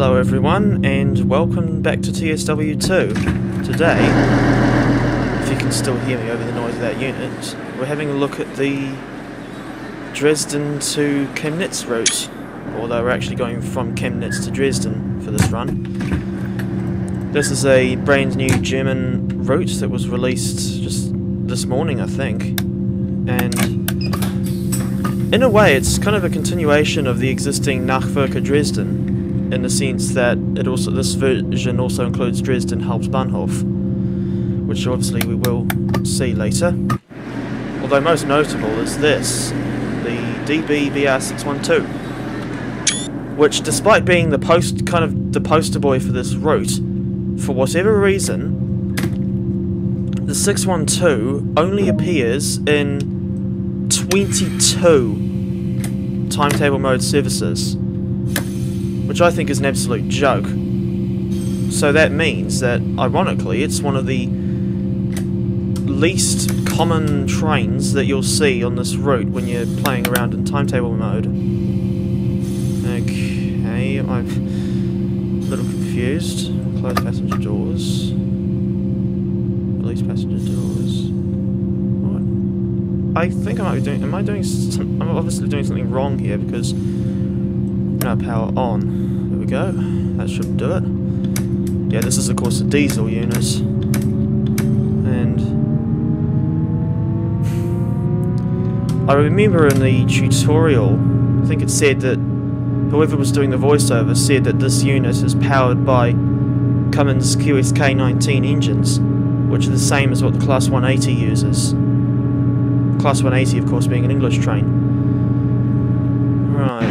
Hello everyone, and welcome back to TSW2. Today, if you can still hear me over the noise of that unit, we're having a look at the Dresden to Chemnitz route. Although we're actually going from Chemnitz to Dresden for this run. This is a brand new German route that was released just this morning, I think. And in a way, it's kind of a continuation of the existing Nahverkehr Dresden, in the sense that it also this version also includes Dresden Hauptbahnhof, which obviously we will see later. Although most notable is this, the DB BR612, which, despite being the post kind of the poster boy for this route, for whatever reason, the 612 only appears in 22 timetable mode services, which I think is an absolute joke. So that means that, ironically, it's one of the least common trains that you'll see on this route when you're playing around in timetable mode. Okay, I'm a little confused. Close passenger doors. Release passenger doors. I think I might be doing. Am I doing? Some, I'm obviously doing something wrong here because No, power on. Go. That should do it. Yeah, this is of course a diesel unit, and I remember in the tutorial, I think it said that whoever was doing the voiceover said that this unit is powered by Cummins QSK19 engines, which are the same as what the Class 180 uses. Class 180, of course, being an English train. Right.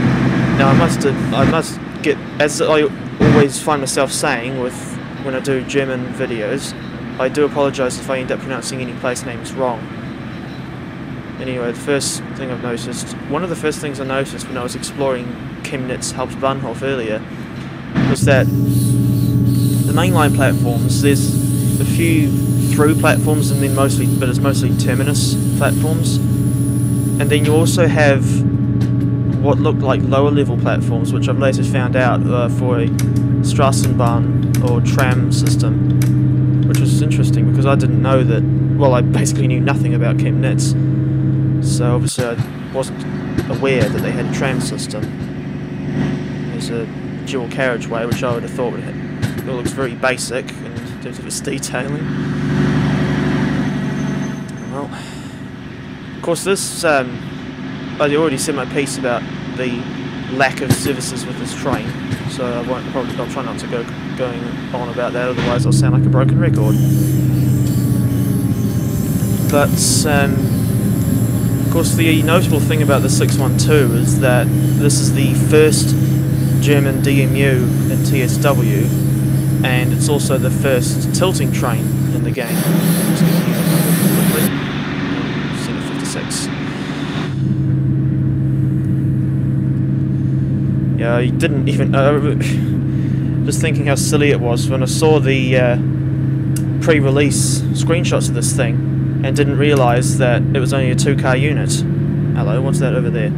Now I must have, I must get as I always find myself saying with when I do German videos. I do apologise if I end up pronouncing any place names wrong. Anyway, the first thing I've noticed, one of the first things I noticed when I was exploring Chemnitz Hauptbahnhof earlier, was that the mainline platforms, there's a few through platforms and then mostly, but it's mostly terminus platforms. And then you also have what looked like lower level platforms, which I've later found out uh, for a Straßenbahn or tram system, which was interesting because I didn't know that, well, I basically knew nothing about Chemnitz. So obviously I wasn't aware that they had a tram system. There's a dual carriageway, which I would have thought would have, it looks very basic in terms of its detailing. Well, of course this, um, I already said my piece about the lack of services with this train, so I won't probably I'll try not to go going on about that, otherwise I'll sound like a broken record. But um, of course, the notable thing about the 612 is that this is the first German DMU in TSW, and it's also the first tilting train in the game. Center 56. Yeah, I didn't even. Uh, just thinking how silly it was when I saw the uh, pre-release screenshots of this thing and didn't realise that it was only a two-car unit. Hello, what's that over there?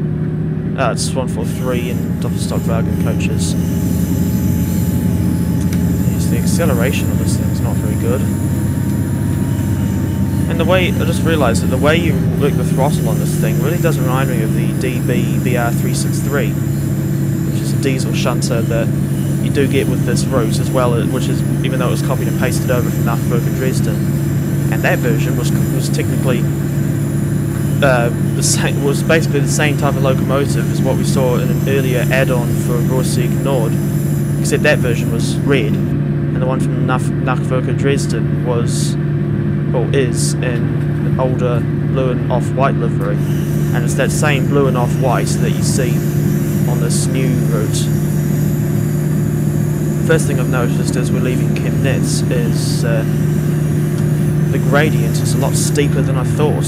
Ah, it's 143 and Doppelstockwagen coaches. Yes, the acceleration of this thing is not very good. And the way, I just realised that the way you work the throttle on this thing really does remind me of the DB BR363, which is a diesel shunter that you do get with this route as well, which is, even though it was copied and pasted over from Nahverkehr Dresden. And that version was was technically uh, the same was basically the same type of locomotive as what we saw in an earlier add-on for Ruhr-Sieg Nord, except that version was red, and the one from Nahverkehr Dresden was, or is, in an older blue and off-white livery, and it's that same blue and off-white that you see this new route. First thing I've noticed as we're leaving Chemnitz is uh, the gradient is a lot steeper than I thought.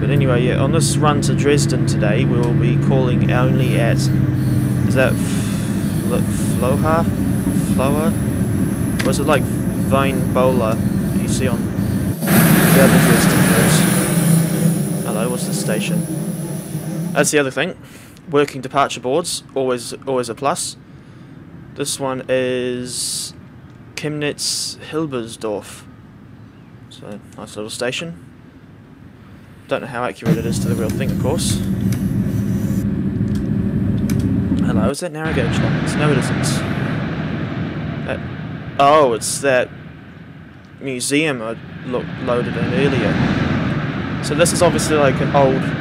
But anyway, yeah, on this run to Dresden today, we will be calling only at... Is that Floha? Floa? Was it like that you see on the other Dresden route? Hello, what's the station? That's the other thing. Working departure boards, always always a plus. This one is Chemnitz Hilbersdorf. So, nice little station. Don't know how accurate it is to the real thing, of course. Hello, is that narrow gauge lines? No, it isn't. That, oh, it's that museum I lo loaded in earlier. So this is obviously like an old...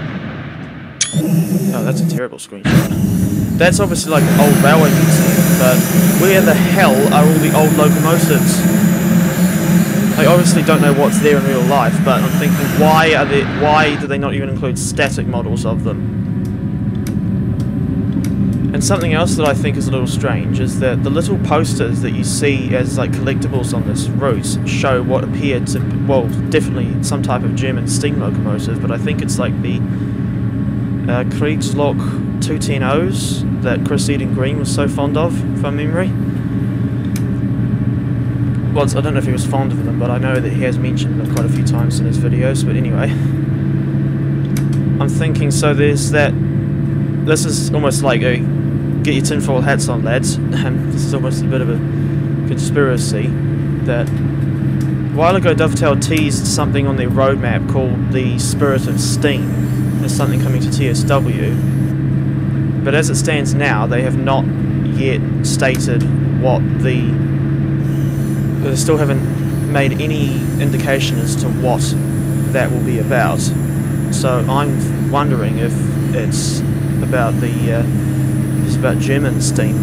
Oh, that's a terrible screenshot. That's obviously like an old railway museum, but where the hell are all the old locomotives? I obviously don't know what's there in real life, but I'm thinking, why are they? Why do they not even include static models of them? And something else that I think is a little strange is that the little posters that you see as like collectibles on this route show what appeared to, well, definitely some type of German steam locomotive, but I think it's like the uh, Kriegslok 210Os that Chris Eden Green was so fond of, from memory. Well, I don't know if he was fond of them, but I know that he has mentioned them quite a few times in his videos, but anyway. I'm thinking, so there's that... This is almost like a get your tinfoil hats on, lads, this is almost a bit of a conspiracy that a while ago Dovetail teased something on their roadmap called the Spirit of Steam something coming to TSW, but as it stands now, they have not yet stated what the they still haven't made any indication as to what that will be about. So I'm wondering if it's about the uh, it's about German Steam.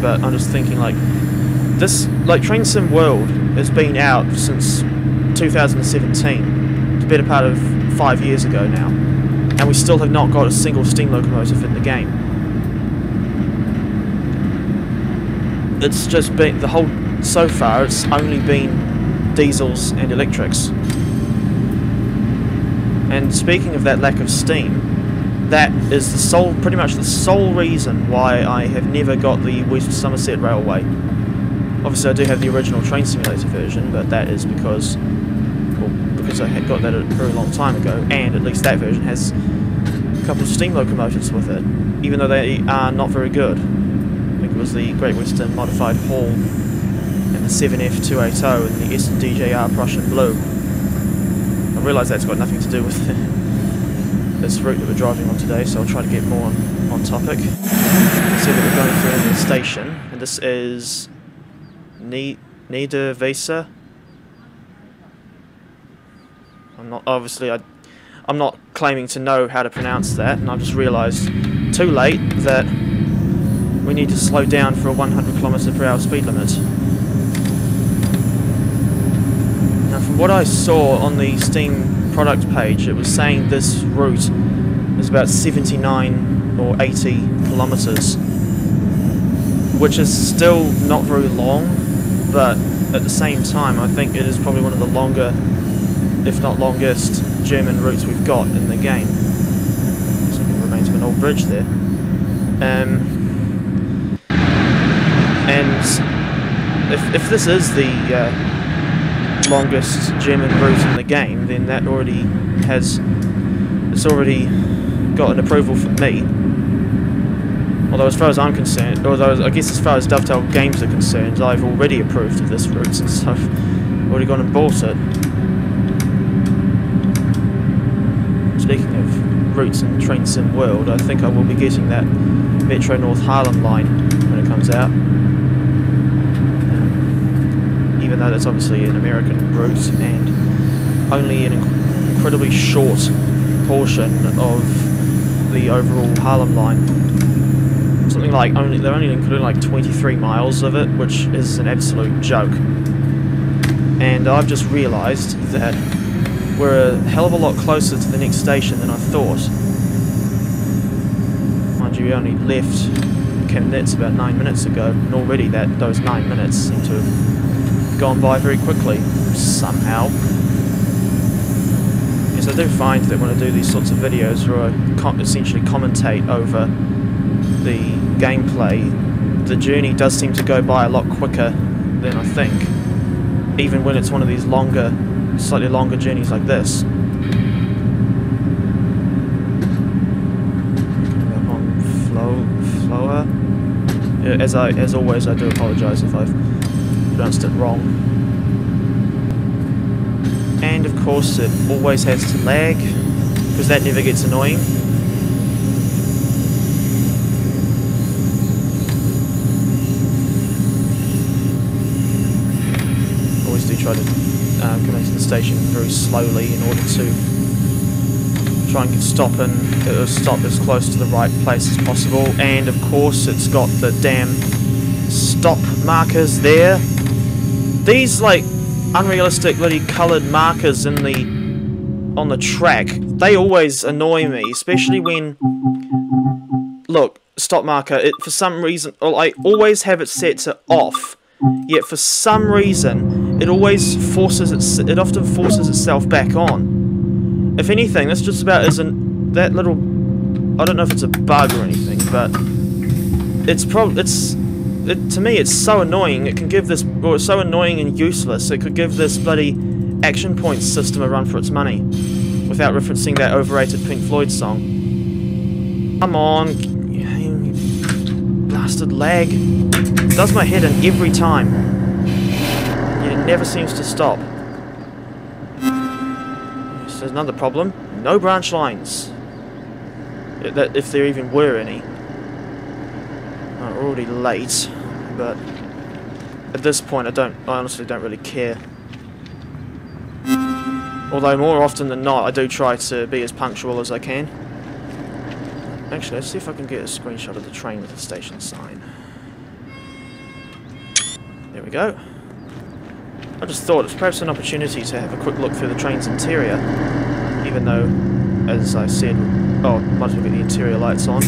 But I'm just thinking like this like Train Sim World has been out since 2017. It's a better part of five years ago now. And we still have not got a single steam locomotive in the game. It's just been the whole so far it's only been diesels and electrics. And speaking of that lack of steam, that is the sole, pretty much the sole reason why I have never got the West Somerset Railway. Obviously I do have the original Train Simulator version, but that is because, I had got that a very long time ago, and at least that version has a couple of steam locomotives with it, even though they are not very good. I think it was the Great Western Modified Hall and the 7F280 and the SDJR Prussian Blue. I realise that's got nothing to do with this route that we're driving on today, so I'll try to get more on, topic. See that we're going through the station, and this is Niederwiesa. I'm not, obviously, I, I'm not claiming to know how to pronounce that, and I've just realised too late that we need to slow down for a 100 km per hour speed limit. Now, from what I saw on the Steam product page, it was saying this route is about 79 or 80 kilometers, which is still not very long, but at the same time, I think it is probably one of the longer, if not longest, German routes we've got in the game. Some remains of an old bridge there. Um, and if, if this is the uh, longest German route in the game, then that already has it's already got an approval from me. Although as far as I'm concerned, although I guess as far as Dovetail Games are concerned, I've already approved of this route since I've already gone and bought it. Speaking of routes in Train Sim World, I think I will be getting that Metro North Harlem line when it comes out um, even though that's obviously an American route and only an inc incredibly short portion of the overall Harlem line. Something like only they're only including like 23 miles of it, which is an absolute joke. And I've just realised that we're a hell of a lot closer to the next station than I thought. Mind you, we only left Chemnitz about nine minutes ago, and already that those nine minutes seem to have gone by very quickly, somehow. Yes, I do find that when I do these sorts of videos where I essentially commentate over the gameplay, the journey does seem to go by a lot quicker than I think, even when it's one of these longer, slightly longer journeys like this. Flow, uh, as I as always, I do apologise if I've pronounced it wrong. And of course, it always has to lag because that never gets annoying. Always do try to the station very slowly in order to try and get stop and uh, stop as close to the right place as possible. And of course, it's got the damn stop markers there. These like unrealistic, bloody coloured markers in the on the track, they always annoy me, especially when look stop marker. It for some reason, well, I always have it set to off. Yet for some reason, it always forces it. It often forces itself back on. If anything, that's just about isn't that little. I don't know if it's a bug or anything, but it's probably it's. It, to me, it's so annoying. It can give this, or it's so annoying and useless. It could give this bloody action points system a run for its money, without referencing that overrated Pink Floyd song. Come on, blasted lag! It does my head in every time. Never seems to stop there's another problem. No branch lines. If there even were any. we're already late, but at this point I don't I honestly don't really care. Although more often than not I do try to be as punctual as I can. Actually, let's see if I can get a screenshot of the train with the station sign. There we go. I just thought it's perhaps an opportunity to have a quick look through the train's interior, even though, as I said, oh, might as well get the interior lights on.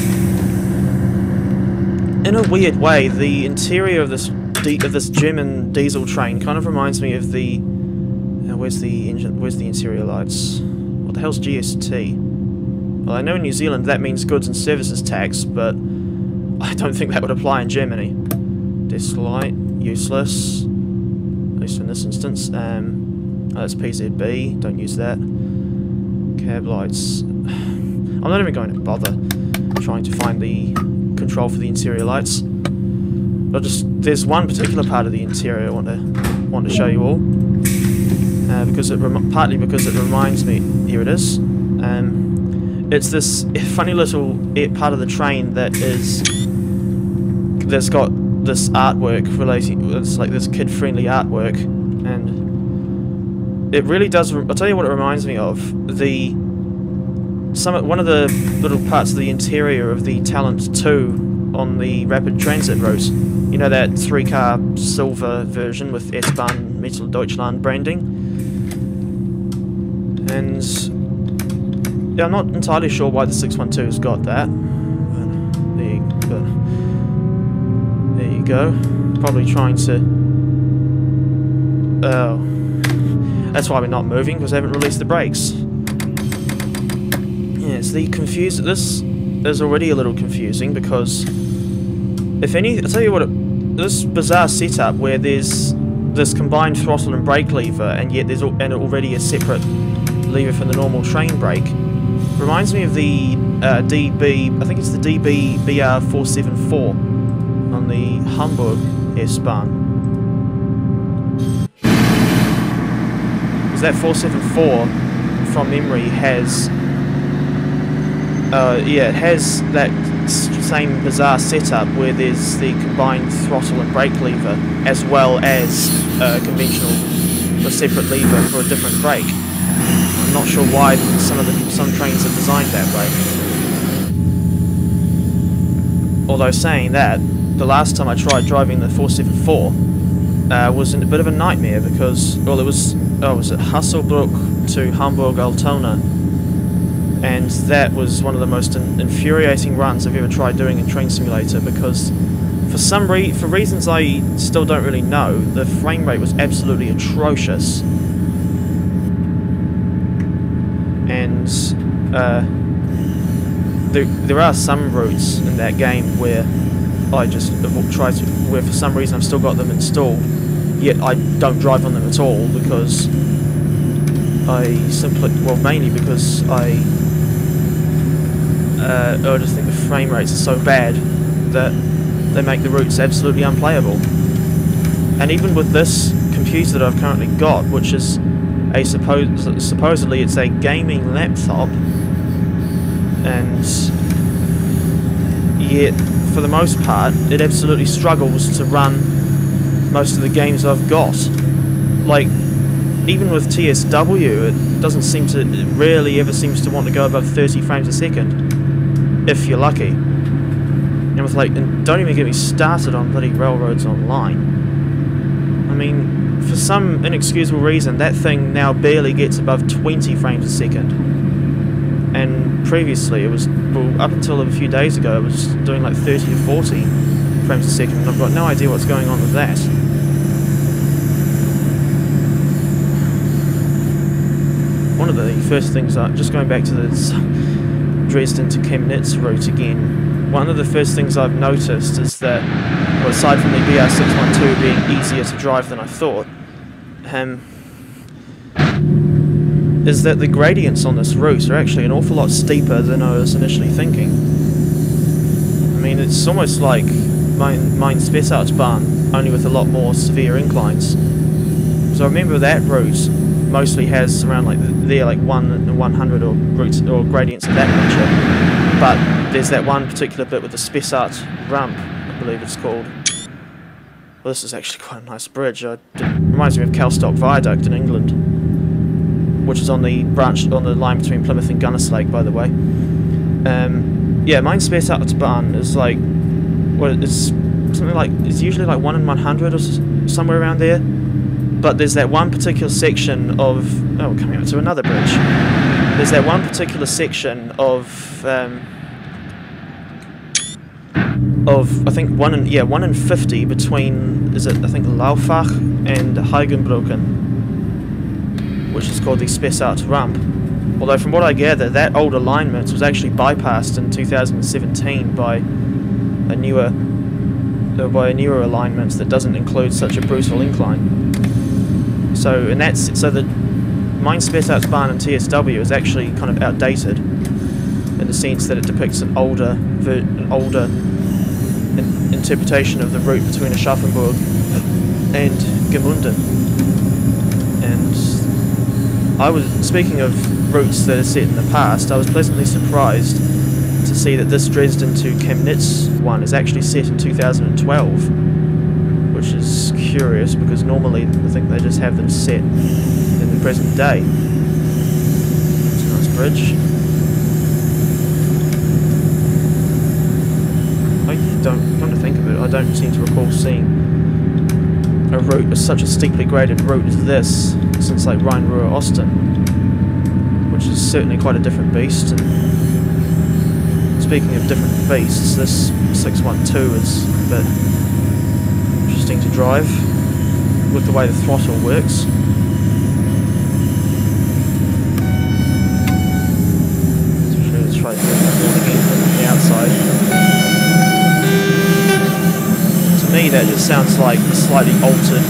In a weird way, the interior of this of this German diesel train kind of reminds me of the. Uh, where's the engine? Where's the interior lights? What the hell's GST? Well, I know in New Zealand that means goods and services tax, but I don't think that would apply in Germany. Desk light, useless least in this instance. Um, oh, that's PZB, don't use that. Cab lights. I'm not even going to bother trying to find the control for the interior lights. i just there's one particular part of the interior I want to want to show you all. Uh, because it partly because it reminds me here it is. Um, it's this funny little part of the train that is that's got this artwork relating it's like this kid-friendly artwork and it really does I'll tell you what it reminds me of. The some one of the little parts of the interior of the Talent 2 on the rapid transit route you know that three car silver version with S-Bahn Mitteldeutschland branding? And yeah, I'm not entirely sure why the 612's got that go. Probably trying to... Oh. That's why we're not moving, because they haven't released the brakes. Yes, the confused... This is already a little confusing, because... If any... I'll tell you what, it, this bizarre setup where there's this combined throttle and brake lever, and yet there's and already a separate lever for the normal train brake, reminds me of the uh, DB... I think it's the DB BR474 on the Hamburg S-Bahn. Because that 474 from memory has uh, yeah, it has that same bizarre setup where there's the combined throttle and brake lever as well as a conventional a separate lever for a different brake. I'm not sure why some of the some trains are designed that way. Although saying that, the last time I tried driving the 474 uh, was in a bit of a nightmare because, well, it was, oh, was it Hasselbrook to Hamburg Altona, and that was one of the most in infuriating runs I've ever tried doing in Train Simulator because for some re for reasons I still don't really know, the frame rate was absolutely atrocious. And uh, there, there are some routes in that game where I just try to, where for some reason I've still got them installed, yet I don't drive on them at all because I simply, well mainly because I, uh, I just think the frame rates are so bad that they make the routes absolutely unplayable. And even with this computer that I've currently got, which is a suppose supposedly it's a gaming laptop, and yet for the most part it absolutely struggles to run most of the games I've got. Like even with TSW, it doesn't seem to, it rarely ever seems to want to go above 30 frames a second, if you're lucky. And with like, and don't even get me started on bloody Railroads Online. I mean, for some inexcusable reason, that thing now barely gets above 20 frames a second. And previously, it was, well, up until a few days ago, it was doing like 30 to 40 frames a second, and I've got no idea what's going on with that. one of the first things, uh, just going back to this Dresden to Chemnitz route again, one of the first things I've noticed is that, well, aside from the BR612 being easier to drive than I thought, um, is that the gradients on this route are actually an awful lot steeper than I was initially thinking. I mean, it's almost like mine, Main Spessartsbahn, only with a lot more severe inclines. So I remember that route mostly has around like there like one 100 or roots or gradients of that nature. But there's that one particular bit with the Spessart ramp, I believe it's called. Well, this is actually quite a nice bridge. It reminds me of Calstock Viaduct in England, which is on the branch on the line between Plymouth and Gunnislake, by the way. Um, yeah, Main Spessartsbahn is like, well, it's something like it's usually like one in 100 or somewhere around there. But there's that one particular section of oh coming up to another bridge. There's that one particular section of um, of I think one in yeah one in 50 between is it I think Laufach and Heigenbrücken which is called the Spessart ramp although from what I gather that old alignment was actually bypassed in 2017 by a newer uh, by a newer alignment that doesn't include such a brutal incline so and that's so the Main Spessartsbahn and TSW is actually kind of outdated in the sense that it depicts an older an older interpretation of the route between Aschaffenburg and Gemünden. I was speaking of routes that are set in the past. I was pleasantly surprised to see that this Dresden to Chemnitz one is actually set in 2012 which is curious because normally I think they just have them set in the present day. It's a nice bridge. I don't, come to think of it, I don't seem to recall seeing a route, such a steeply graded route as this since like Rhein-Ruhr Osten, which is certainly quite a different beast. And speaking of different beasts, this 612 is a bit interesting to drive with the way the throttle works. Let's try to again from the outside. To me that just sounds like a slightly altered,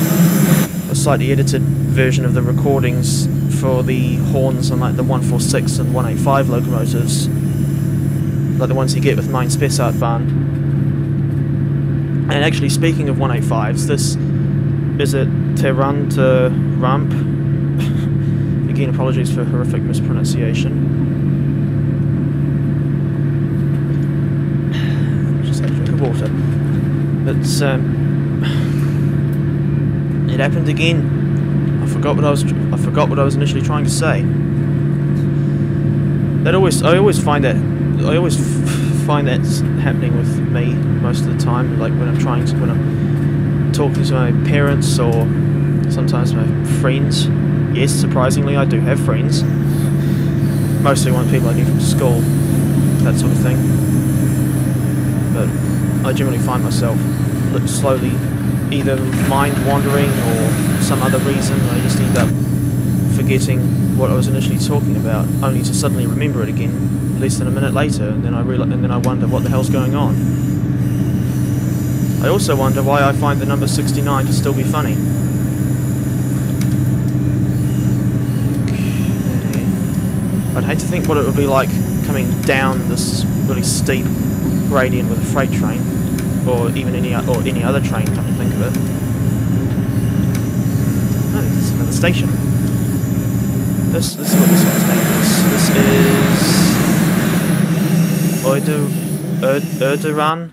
a slightly edited version of the recordings for the horns on like the 146 and 185 locomotives, like the ones you get with Main Spessartbahn. And actually, speaking of 185s, this is it Tehran to Ramp. Again, apologies for horrific mispronunciation. Just have a drink of water. But um, it happened again. I forgot what I was. I forgot what I was initially trying to say. That always. I always find that. I always find that's happening with me most of the time. Like when I'm trying to, when I'm talking to my parents or sometimes my friends. Yes, surprisingly, I do have friends. Mostly one people I knew from school, that sort of thing. But I generally find myself slowly either mind wandering or some other reason. I just end up forgetting what I was initially talking about, only to suddenly remember it again less than a minute later, and then I realize, and then I wonder what the hell's going on. I also wonder why I find the number 69 to still be funny. I'd hate to think what it would be like coming down this really steep gradient with a freight train. or even any or any other train. Come to think of it. No, this is another station. This, this is what this one's name is. This is Oidu, Erd,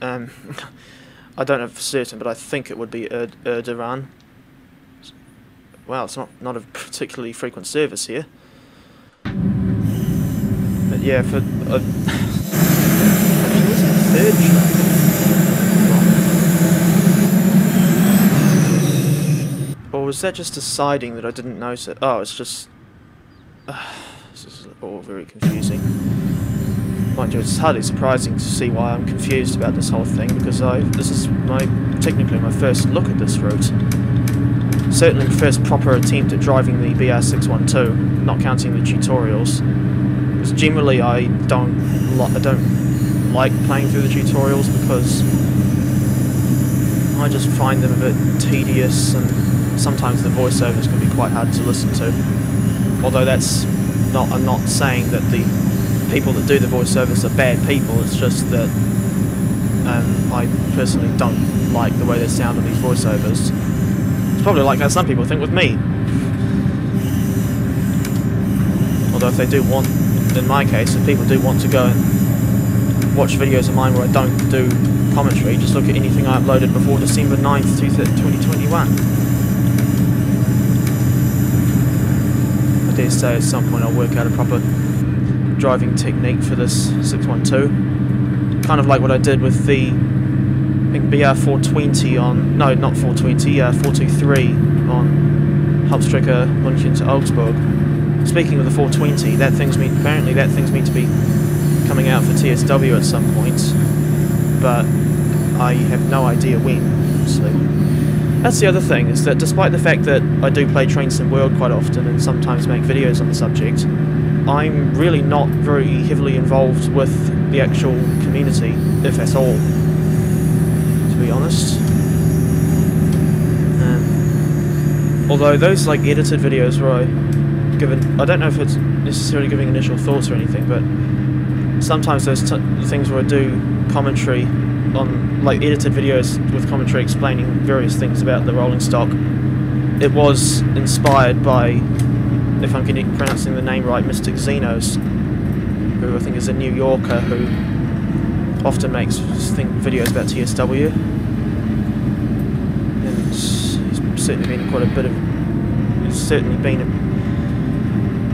Um, I don't know for certain, but I think it would be Erd, Erdoran. Wow, it's not not a particularly frequent service here. Yeah, for uh, third train. Or was that just a siding that I didn't notice? Oh, it's just. Uh, this is all very confusing. Mind you, it's hardly surprising to see why I'm confused about this whole thing because I this is my technically my first look at this route. Certainly my first proper attempt at driving the BR612, not counting the tutorials. Generally I don't I don't like playing through the tutorials because I just find them a bit tedious and sometimes the voiceovers can be quite hard to listen to. Although that's not I'm not saying that the people that do the voiceovers are bad people, it's just that um, I personally don't like the way they sound on these voiceovers. It's probably like how some people think with me. Although if they do want, in my case, if people do want to go and watch videos of mine where I don't do commentary, just look at anything I uploaded before December 9th, 2021. I dare say at some point I'll work out a proper driving technique for this 612. Kind of like what I did with the BR420 on, no not 420, uh, 423 on Hauptstrecke München to Augsburg. Speaking of the 420, that thing's apparently that thing's meant to be coming out for TSW at some point, but I have no idea when, so. That's the other thing, is that despite the fact that I do play Trains Sim World quite often and sometimes make videos on the subject, I'm really not very heavily involved with the actual community, if at all, to be honest. Um, although those like edited videos where I given, I don't know if it's necessarily giving initial thoughts or anything, but sometimes those things where I do commentary on like edited videos with commentary explaining various things about the rolling stock, it was inspired by if I'm getting pronouncing the name right, Mystic Xenos, who I think is a New Yorker who often makes think videos about TSW. And he's certainly been quite a bit of he's certainly been a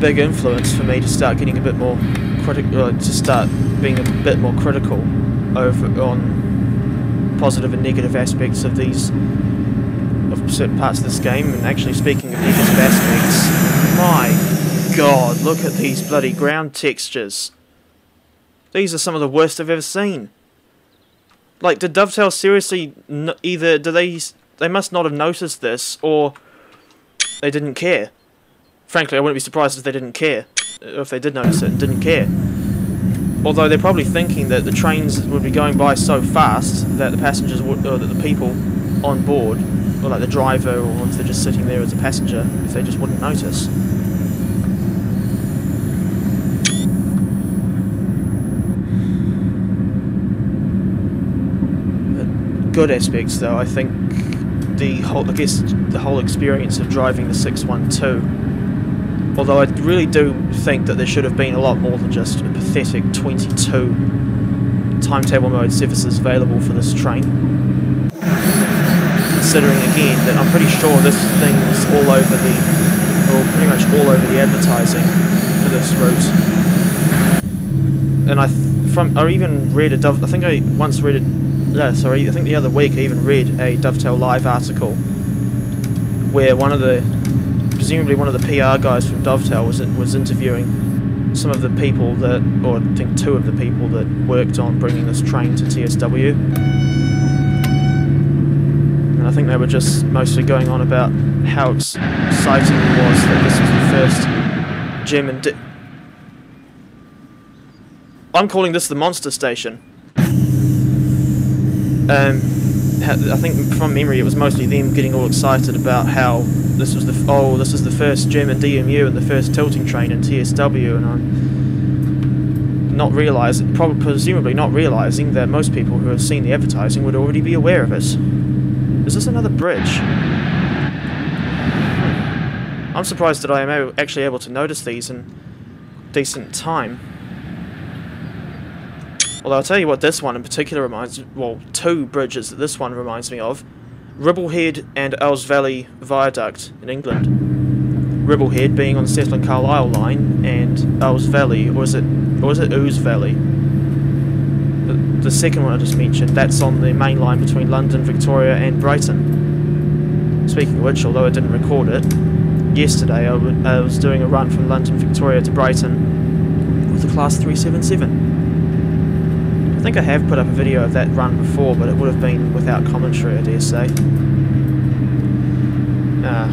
big influence for me to start getting a bit more critical uh, to start being a bit more critical over on positive and negative aspects of these of certain parts of this game and actually speaking of negative aspects my god, look at these bloody ground textures. These are some of the worst I've ever seen. Like, did Dovetail seriously either do they they must not have noticed this or they didn't care. Frankly, I wouldn't be surprised if they didn't care. or If they did notice it and didn't care. Although they're probably thinking that the trains would be going by so fast that the passengers would, or that the people on board or like the driver, or if they're just sitting there as a passenger, if they just wouldn't notice. good aspects, though, I think the whole, I guess, the whole experience of driving the 612. Although I really do think that there should have been a lot more than just a pathetic 22 timetable mode services available for this train considering again that I'm pretty sure this thing is all over the, or pretty much all over the advertising for this route. And I, from I even read a Dove. I think I once read it. Yeah, sorry. I think the other week I even read a Dovetail Live article where one of the, presumably one of the PR guys from Dovetail was was interviewing some of the people that, or I think two of the people that worked on bringing this train to TSW And I think they were just mostly going on about how exciting it was that this was the first German. I'm calling this the monster station. Um, I think from memory it was mostly them getting all excited about how this was the oh this is the first German DMU and the first tilting train in TSW and I'm not realizing, probably presumably not realizing that most people who have seen the advertising would already be aware of it. Is this another bridge? I'm surprised that I am actually able to notice these in decent time. Although I'll tell you what this one in particular reminds, well, two bridges that this one reminds me of. Ribblehead and Earls Valley Viaduct in England. Ribblehead being on the Settle-Carlisle line, and Earls Valley, or is it, or is it Ouse Valley? The, the second one I just mentioned, that's on the main line between London, Victoria and Brighton. Speaking of which, although I didn't record it, yesterday I was doing a run from London, Victoria to Brighton with a Class 377. I think I have put up a video of that run before, but it would have been without commentary, I dare say. Uh,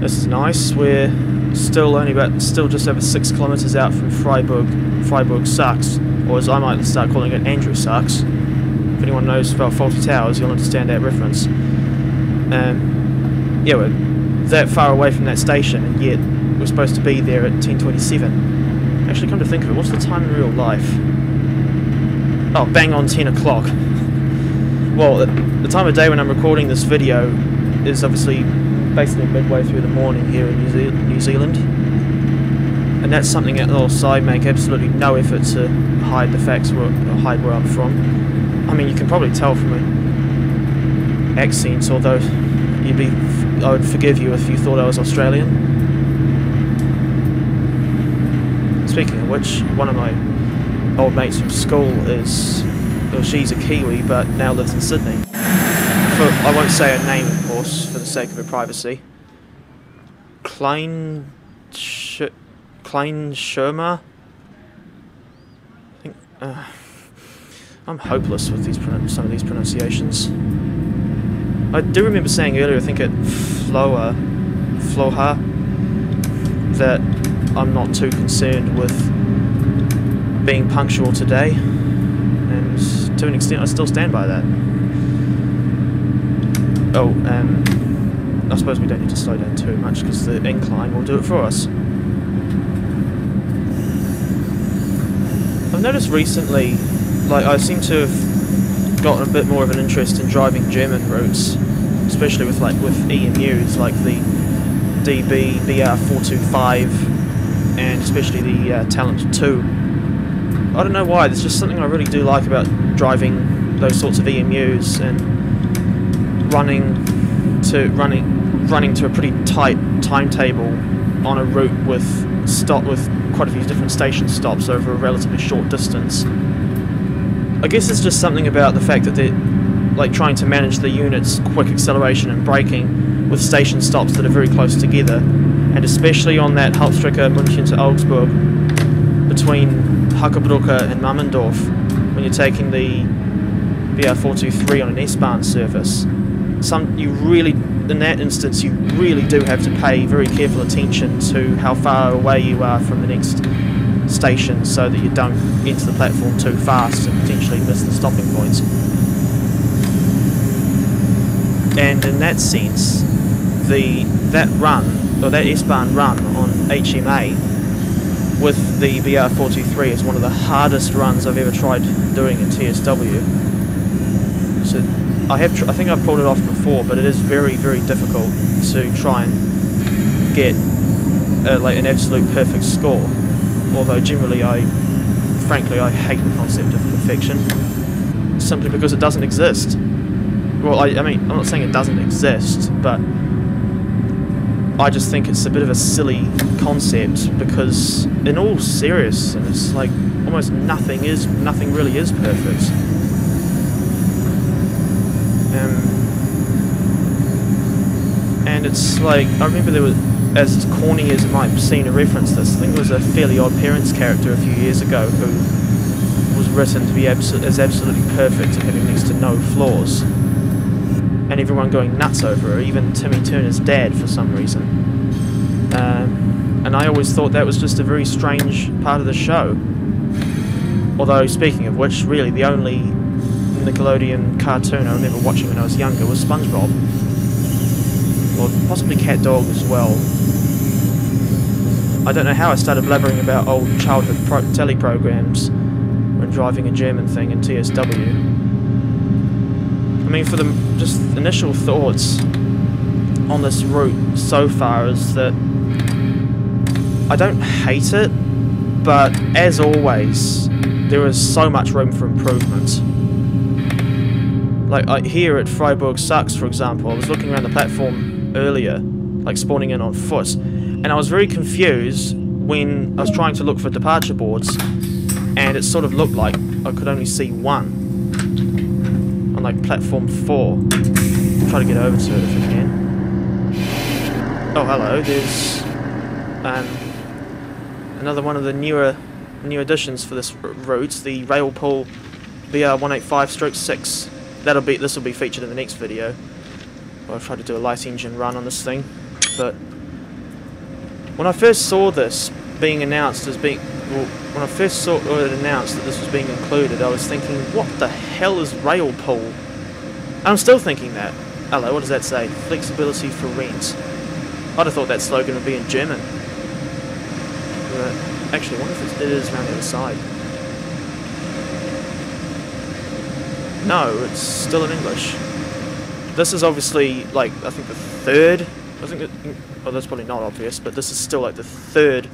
this is nice. We're still only about, still just over six kilometres out from Freiberg, Freiberg Sachs, or as I might start calling it, Andrew Sachs. If anyone knows about Fawlty Towers, you'll understand that reference. Um, yeah, we're that far away from that station, and yet we're supposed to be there at 10:27. Actually, come to think of it, what's the time in real life? Oh, bang on 10 o'clock. Well, the time of day when I'm recording this video is obviously basically midway through the morning here in New, Ze New Zealand. And that's something else I make absolutely no effort to hide the facts or hide where I'm from. I mean, you can probably tell from my accent, although you'd be, I would forgive you if you thought I was Australian. Speaking of which, one of my old mates from school is, well, she's a Kiwi, but now lives in Sydney. For, I won't say her name, of course, for the sake of her privacy. Klein... Sh Klein Sherma? I think... Uh, I'm hopeless with these some of these pronunciations. I do remember saying earlier, I think at Floa, Floha, that I'm not too concerned with being punctual today, and to an extent I still stand by that. Oh, I suppose we don't need to slow down too much because the incline will do it for us. I've noticed recently, like I seem to have gotten a bit more of an interest in driving German routes, especially with like with EMUs like the DB BR425 and especially the uh, Talent 2. I don't know why, there's just something I really do like about driving those sorts of EMUs and running to running running to a pretty tight timetable on a route with stop with quite a few different station stops over a relatively short distance. I guess it's just something about the fact that they're like trying to manage the unit's quick acceleration and braking with station stops that are very close together and especially on that Hauptstrecke München to Augsburg between Hackerbrücke and Mammendorf when you're taking the BR423 on an S-Bahn service. Some you really, in that instance, you really do have to pay very careful attention to how far away you are from the next station so that you don't enter the platform too fast and potentially miss the stopping points. And in that sense, the that run or that S-Bahn run on HMA with the BR423 is one of the hardest runs I've ever tried doing in TSW. So I have, I think I've pulled it off before, but it is very, very difficult to try and get uh, like an absolute perfect score. Although generally, I, frankly, I hate the concept of perfection, simply because it doesn't exist. Well, I, I mean, I'm not saying it doesn't exist, but I just think it's a bit of a silly concept because, in all seriousness, like almost nothing is nothing really is perfect. Um, and it's like I remember there was, as corny as it might seem to reference this, I think there was a Fairly Odd Parents character a few years ago who was written to be as absolutely perfect and having next to no flaws and everyone going nuts over her, even Timmy Turner's dad for some reason. Um, and I always thought that was just a very strange part of the show. Although, speaking of which, really the only Nickelodeon cartoon I remember watching when I was younger was SpongeBob. Or possibly Cat Dog as well. I don't know how I started blabbering about old childhood pro telly programs when driving a German thing in TSW. I mean, for the just initial thoughts on this route so far is that I don't hate it, but as always, there is so much room for improvement. Like here at Freiberg Sachs, for example, I was looking around the platform earlier, like spawning in on foot, and I was very confused when I was trying to look for departure boards, and it sort of looked like I could only see one on like platform four. Try to get over to it if I can. Oh, hello. There's um, another one of the newer new additions for this route, the Railpool BR185-6. That'll be this will be featured in the next video. I'll try to do a light engine run on this thing, but when I first saw this being announced as being when I first saw uh, it announced that this was being included, I was thinking, what the hell is Railpool? I'm still thinking that. Hello, what does that say? Flexibility for rent. I'd have thought that slogan would be in German. But Actually, I wonder if it is around the other side. No, it's still in English. This is obviously, like, I think the third... I think... It, well, that's probably not obvious, but this is still, like, the third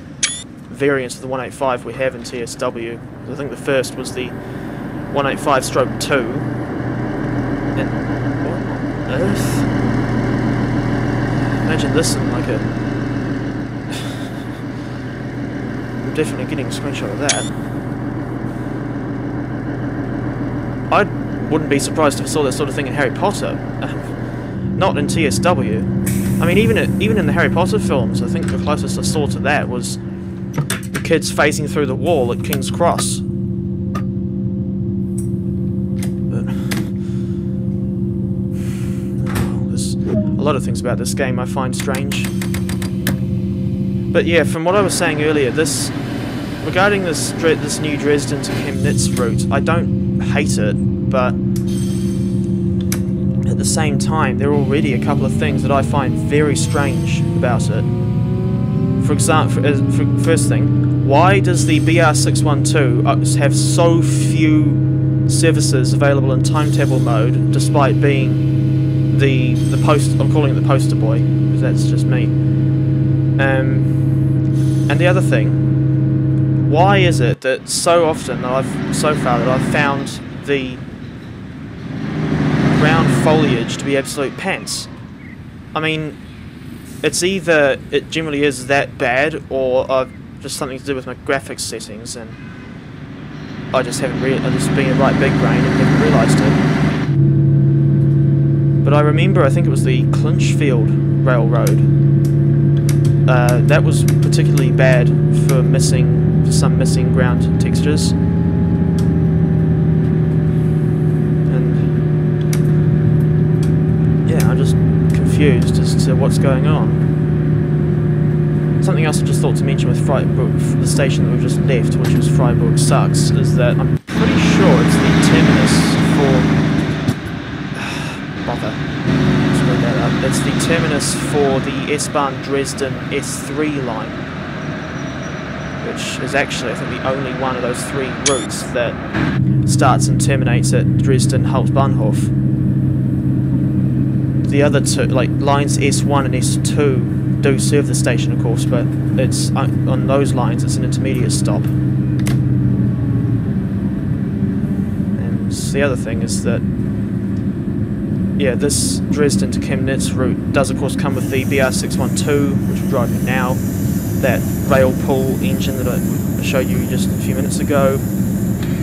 variant of the 185 we have in TSW. I think the first was the 185 stroke 2. And... What on earth? Imagine this in, like, a definitely getting a screenshot of that. I wouldn't be surprised if I saw that sort of thing in Harry Potter. Not in TSW. I mean, even even in the Harry Potter films, I think the closest I saw to that was kids facing through the wall at King's Cross. But, well, there's a lot of things about this game I find strange. But yeah, from what I was saying earlier, this regarding this this new Dresden to Chemnitz route, I don't hate it, but at the same time, there are already a couple of things that I find very strange about it. For example, first thing, why does the BR612 uh, have so few services available in timetable mode, despite being the the post? I'm calling it the poster boy because that's just me. Um, and the other thing why is it that so often that I've so far that I've found the ground foliage to be absolute pants? I mean, it's either it generally is that bad, or I've just something to do with my graphics settings, and I just haven't really, I'm just being a right big brain and haven't realised it. But I remember, I think it was the Clinchfield Railroad. Uh, that was particularly bad for missing some missing ground textures. And yeah, I'm just confused as to what's going on. Something else I just thought to mention with Freiberg, the station that we've just left, which was Freiberg Sachs, is that I'm pretty sure it's the terminus for... bother. That up. It's the terminus for the S-Bahn Dresden S3 line which is actually, I think, the only one of those three routes that starts and terminates at Dresden Hauptbahnhof. The other two, like lines S1 and S2, do serve the station, of course, but it's uh, on those lines it's an intermediate stop. And the other thing is that, yeah, this Dresden to Chemnitz route does, of course, come with the BR612, which we're driving now that rail pull engine that I showed you just a few minutes ago.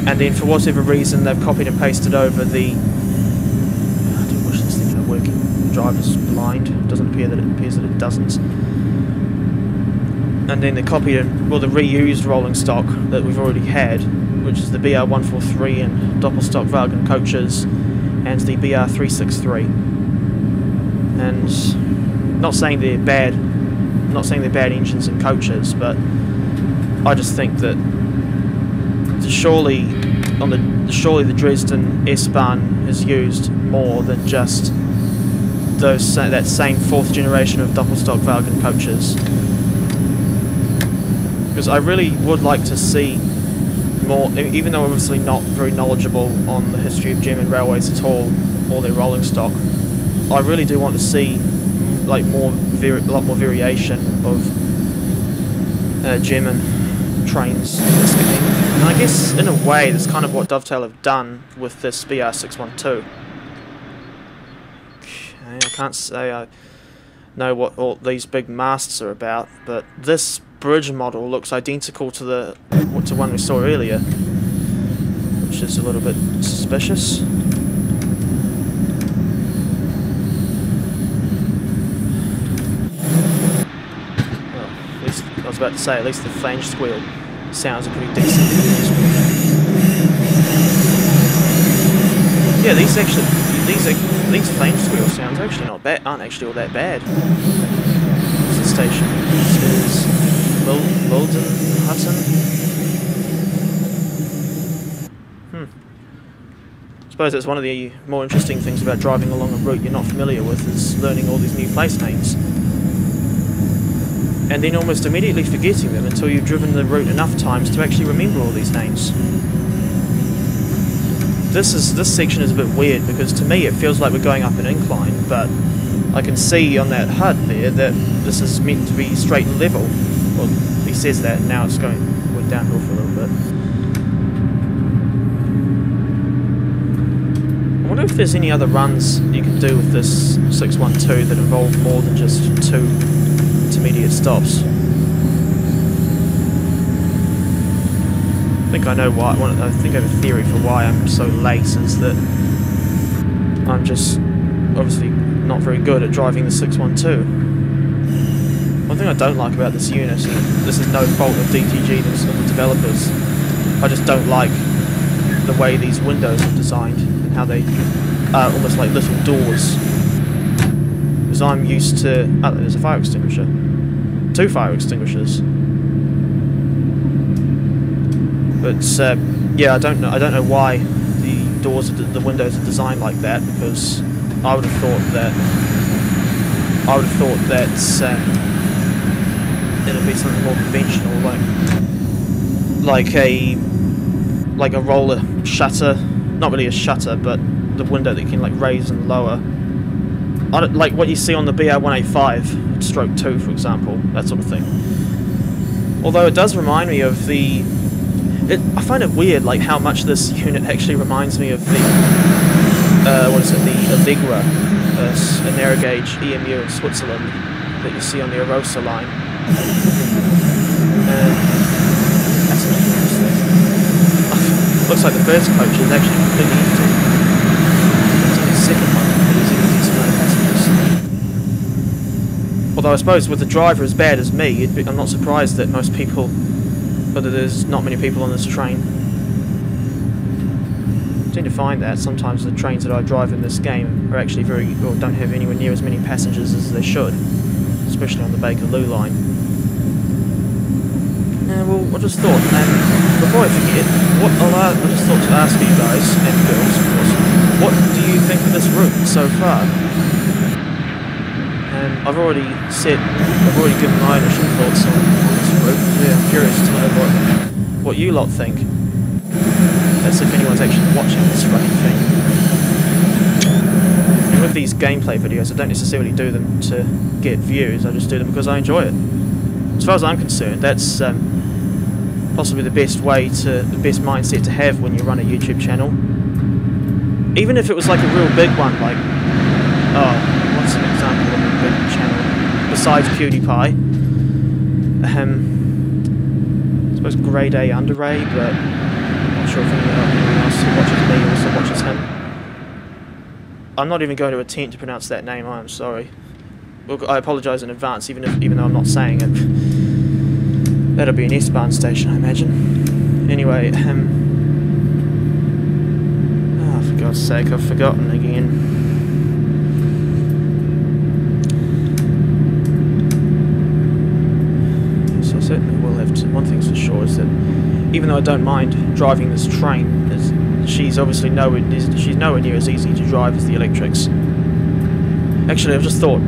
And then for whatever reason they've copied and pasted over the... I do wish this thing had working. The driver's blind. It doesn't appear that it appears that it doesn't. And then the copied well the reused rolling stock that we've already had, which is the BR143 and Doppelstockwagen coaches and the BR363. And not saying they're bad not saying they're bad engines and coaches, but I just think that surely on the surely the Dresden S-Bahn is used more than just those that same fourth generation of Doppelstockwagen coaches. because I really would like to see more, even though I'm obviously not very knowledgeable on the history of German railways at all, or their rolling stock, I really do want to see like more, a lot more variation of uh, German trains in this game. And I guess in a way, that's kind of what Dovetail have done with this BR612. Can't say I know what all these big masts are about, but this bridge model looks identical to the to one we saw earlier, which is a little bit suspicious. Well, at least I was about to say, at least the flange squeal sounds pretty decent. Yeah, these actually these ac- these flange squeal sounds are actually not bad. Aren't actually all that bad. What's the station? This is Wilden Hutton. Hmm. I suppose that's one of the more interesting things about driving along a route you're not familiar with is learning all these new place names. And then almost immediately forgetting them until you've driven the route enough times to actually remember all these names. This is this section is a bit weird because to me it feels like we're going up an incline, but I can see on that HUD there that this is meant to be straight and level. Well, he says that now it's going went downhill for a little bit. I wonder if there's any other runs you can do with this 612 that involve more than just two intermediate stops. Think I know why. I think I have a theory for why I'm so late. Is that I'm just obviously not very good at driving the 612. One thing I don't like about this unit, and this is no fault of DTG, of the developers. I just don't like the way these windows are designed and how they are almost like little doors. Because I'm used to. Oh, there's a fire extinguisher. Two fire extinguishers. But uh, yeah, I don't know. I don't know why the doors, the windows are designed like that. Because I would have thought that I would have thought that um, it'd be something more conventional, like like a like a roller shutter. Not really a shutter, but the window that you can like raise and lower. I don't, like what you see on the BR185 stroke 2 for example, that sort of thing. Although it does remind me of the... It, I find it weird like how much this unit actually reminds me of the... Uh, what is it? The Allegra, uh, a narrow gauge EMU in Switzerland that you see on the Arosa line. Passenger units there. Looks like the first coach is actually completely empty. Although I suppose with the driver as bad as me, be, I'm not surprised that most people, that there's not many people on this train. I tend to find that sometimes the trains that I drive in this game are actually very, or don't have anywhere near as many passengers as they should, especially on the Bakerloo line. Yeah, well, I just thought, and before I forget, what I just thought to ask you guys, and girls of course, what do you think of this route so far? And I've already said, I've already given my initial thoughts on, route. Yeah, I'm curious to know what, what you lot think. That's if anyone's actually watching this running thing. And with these gameplay videos, I don't necessarily do them to get views, I just do them because I enjoy it. As far as I'm concerned, that's um, possibly the best way to, the best mindset to have when you run a YouTube channel. Even if it was like a real big one, like, oh, what's an example of a big channel besides PewDiePie? I suppose Grade A Under A, but I'm not sure if anyone else watches me watches him. I'm not even going to attempt to pronounce that name. I am sorry. I apologise in advance, even if even though I'm not saying it. That'll be an S-Bahn station, I imagine. Anyway, um, oh, for God's sake, I've forgotten again. So I certainly will have to. One thing's for sure is that even though I don't mind driving this train, is she's obviously nowhere she's nowhere near as easy to drive as the electrics. Actually, I've just thought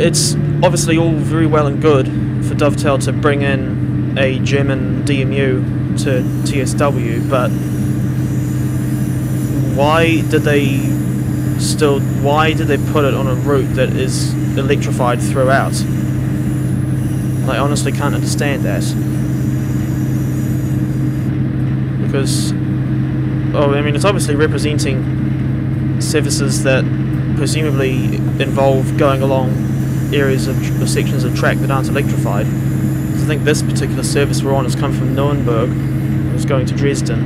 it's obviously all very well and good for Dovetail to bring in a German DMU to TSW, but why did they still? Why did they put it on a route that is electrified throughout? I honestly can't understand that. Because, oh, I mean, it's obviously representing services that presumably involve going along areas of sections of track that aren't electrified. I think this particular service we're on has come from Nuremberg, it's going to Dresden.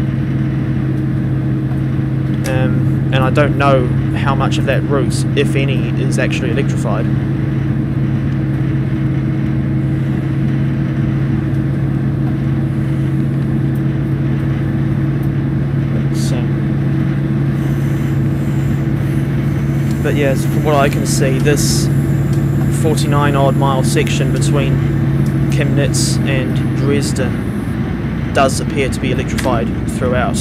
Um, and I don't know how much of that route, if any, is actually electrified. But yes, from what I can see, this 49 odd mile section between Chemnitz and Dresden does appear to be electrified throughout.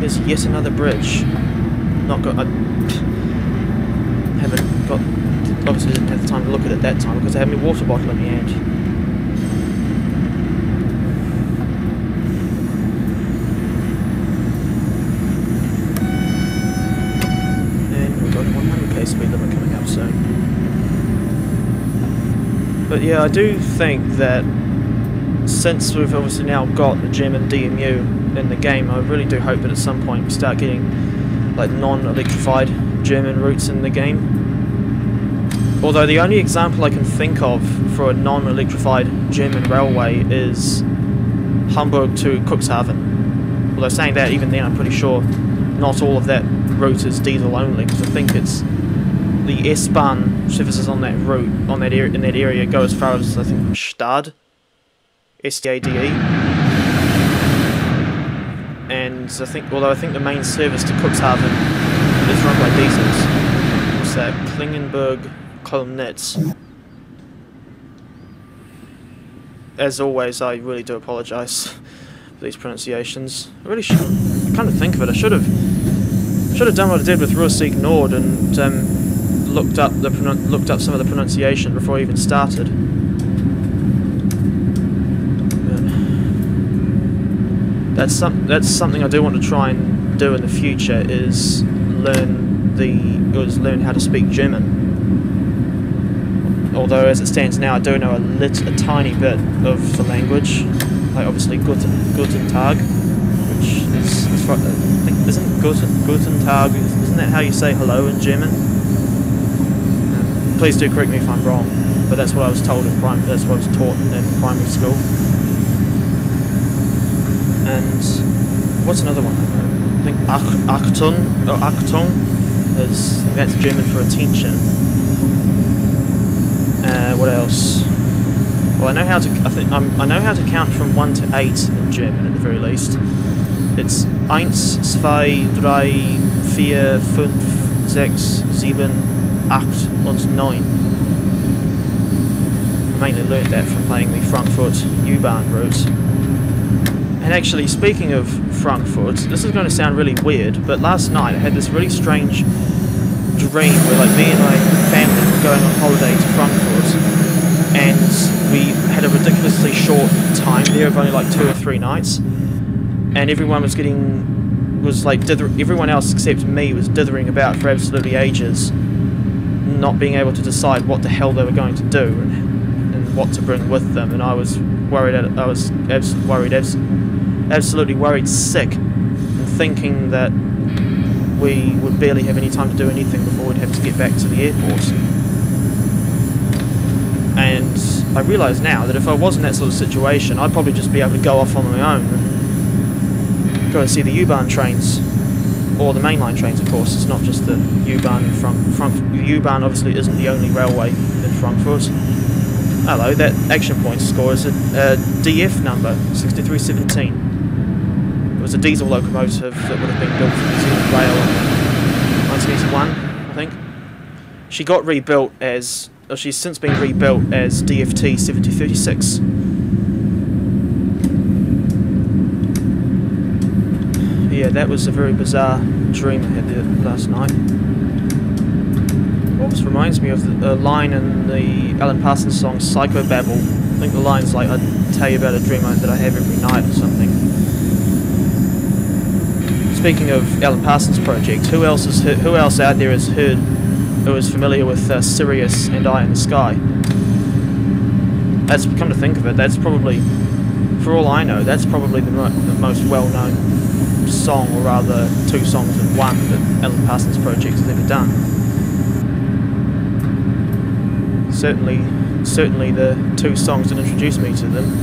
There's yet another bridge. Not got. I haven't got. Obviously, didn't have the time to look at it that time because I had my water bottle in my hand. speed limit coming up soon. But yeah, I do think that since we've obviously now got the German DMU in the game, I really do hope that at some point we start getting like non-electrified German routes in the game. Although the only example I can think of for a non-electrified German railway is Hamburg to Cuxhaven. Although saying that, even then I'm pretty sure not all of that route is diesel only, because I think it's the S-Bahn services on that route, on that area, in that area, go as far as I think Stade, S-T-A-D-E, and I think, although I think the main service to Cuxhaven is run by diesels. What's that? Klingenberg Colmnitz. As always, I really do apologise for these pronunciations. I really should. Kind of think of it. I should have should have done what I did with Ruhr-Sieg Nord and um, looked up the looked up some of the pronunciation before I even started. That's some that's something I do want to try and do in the future is learn the is learn how to speak German. Although as it stands now, I do know a lit a tiny bit of the language, like obviously Guten Guten Tag, which is, is I think isn't Guten Guten Tag isn't that how you say hello in German? Please do correct me if I'm wrong, but that's what I was told in primary, that's what I was taught in primary school. And what's another one? I think Ach Achtung, or Achtung, is, that's German for attention. Uh, what else? Well, I know how to. I think I'm, I know how to count from one to eight in German, at the very least. It's eins, zwei, drei, vier, fünf, sechs, sieben, 8 und 9. I mainly learned that from playing the Frankfurt U-Bahn route. And actually, speaking of Frankfurt, this is going to sound really weird, but last night I had this really strange dream where like me and my family were going on holiday to Frankfurt, and we had a ridiculously short time there of only like two or three nights, and everyone was getting was like everyone else except me was dithering about for absolutely ages not being able to decide what the hell they were going to do and, and what to bring with them. And I was worried. I was abs worried, abs absolutely worried, sick, and thinking that we would barely have any time to do anything before we'd have to get back to the airport. And I realise now that if I was in that sort of situation, I'd probably just be able to go off on my own and go and see the U-Bahn trains or the mainline trains, of course. It's not just the U-Bahn in front. front U-Bahn obviously isn't the only railway in Frankfurt. Hello, that action point score is a, a DF number, 6317. It was a diesel locomotive that would have been built for New Zealand Rail in 1981, I think. She got rebuilt as, or she's since been rebuilt as DFT 7036. Yeah, that was a very bizarre dream I had there last night. Almost reminds me of the, a line in the Alan Parsons song Psycho Psychobabble I think the line's like, I tell you about a dream that I have every night or something. Speaking of Alan Parsons Project, who else is who else out there has heard, who is familiar with uh, Sirius and Eye in the Sky? That's come to think of it, that's probably, for all I know, that's probably the, mo the most well-known song, or rather two songs in one that Alan Parsons Project has ever done. Certainly, certainly the two songs that introduced me to them.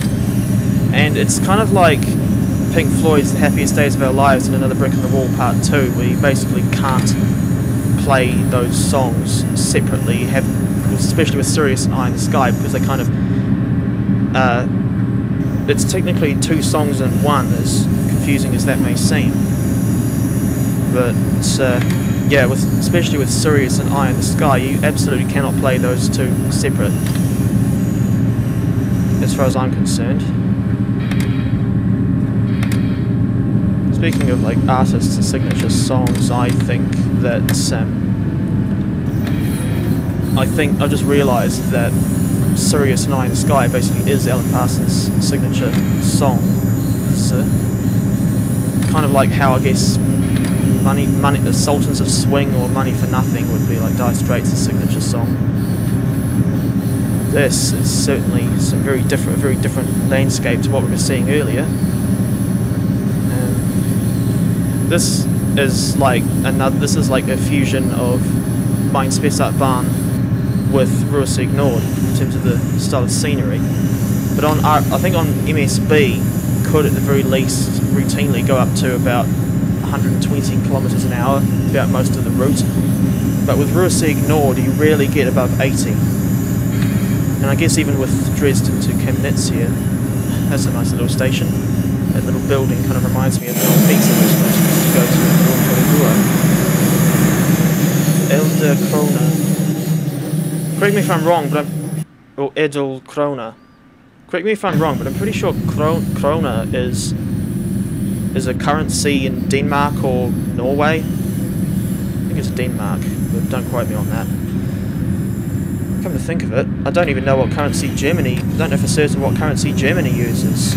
And it's kind of like Pink Floyd's The Happiest Days of Our Lives and Another Brick in the Wall Part 2, where you basically can't play those songs separately, have, especially with Sirius and Eye in the Sky, because they kind of... Uh, it's technically two songs in one, confusing as that may seem. But, uh, yeah, with, especially with Sirius and Eye in the Sky, you absolutely cannot play those two separate as far as I'm concerned. Speaking of like artists and signature songs, I think that um, I think I just realised that Sirius Nine in the Sky basically is Alan Parsons' signature song. Uh, kind of like how I guess Money, Money, the Sultans of Swing or Money for Nothing would be like Dire Straits' signature song this is certainly some very different, very different landscape to what we were seeing earlier. Um, this is like another. This is like a fusion of Main Spessart with Ruhr-Sieg Nord in terms of the style of scenery. But on I think on MSB could at the very least routinely go up to about 120 kilometers an hour throughout most of the route. But with Ruhr-Sieg Nord, you rarely get above 80. And I guess even with Dresden to Chemnitz here, that's a nice little station. That little building kind of reminds me of the old pizza restaurant used to go to in Elder Krona. Correct me if I'm wrong, but I'm... Or Edel Krona. Correct me if I'm wrong, but I'm pretty sure Krona is is a currency in Denmark or Norway. I think it's Denmark, but don't quote me on that. Come to think of it, I don't even know what currency Germany, I don't know for certain what currency Germany uses.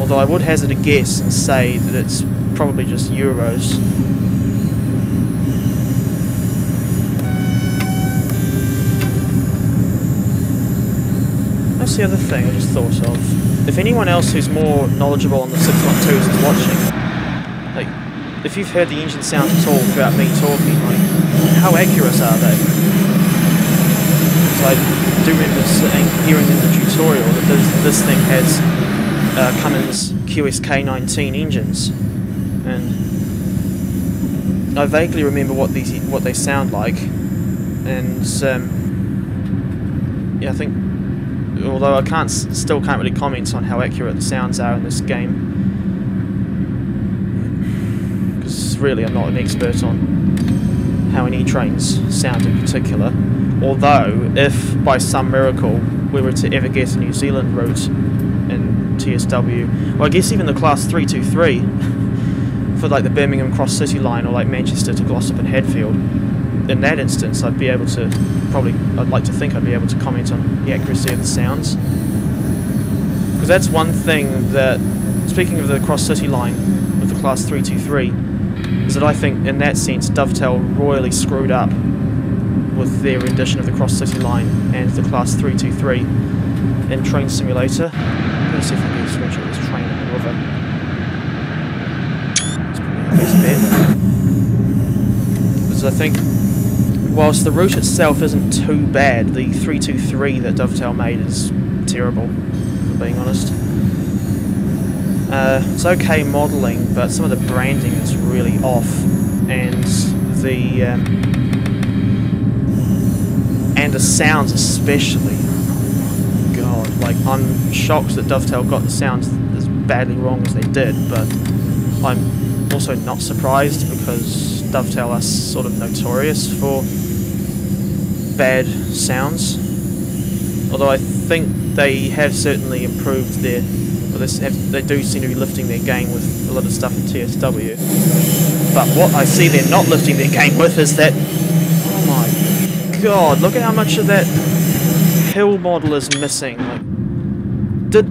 Although I would hazard a guess and say that it's probably just euros. The other thing I just thought of. If anyone else who's more knowledgeable on the 612s is watching, like, if you've heard the engine sounds at all throughout me talking, like, how accurate are they? I do remember hearing in the tutorial that this, this thing has uh, Cummins QSK19 engines, and I vaguely remember what these what they sound like, and um, yeah, I think although I can't still can't really comment on how accurate the sounds are in this game, because really I'm not an expert on how any trains sound in particular. Although, if by some miracle we were to ever get a New Zealand route in TSW, well I guess even the Class 323 for like the Birmingham Cross City line or like Manchester to Glossop and Hadfield, in that instance I'd be able to, probably, I'd like to think I'd be able to comment on the accuracy of the sounds. Because that's one thing that, speaking of the Cross City line with the Class 323, is that I think in that sense Dovetail royally screwed up with their rendition of the Cross City Line and the Class 323 in Train Simulator. Let's see if I can switch this train in. It's probably the best bet. Because I think, whilst the route itself isn't too bad, the 323 that Dovetail made is terrible, being honest. Uh, it's okay modelling, but some of the branding is really off, and the um, and the sounds especially. God, like I'm shocked that Dovetail got the sounds as badly wrong as they did, but I'm also not surprised because Dovetail are sort of notorious for bad sounds. Although I think they have certainly improved their, they, have, they do seem to be lifting their game with a lot of stuff in TSW. But what I see they're not lifting their game with is that oh my god, look at how much of that hill model is missing. Like, did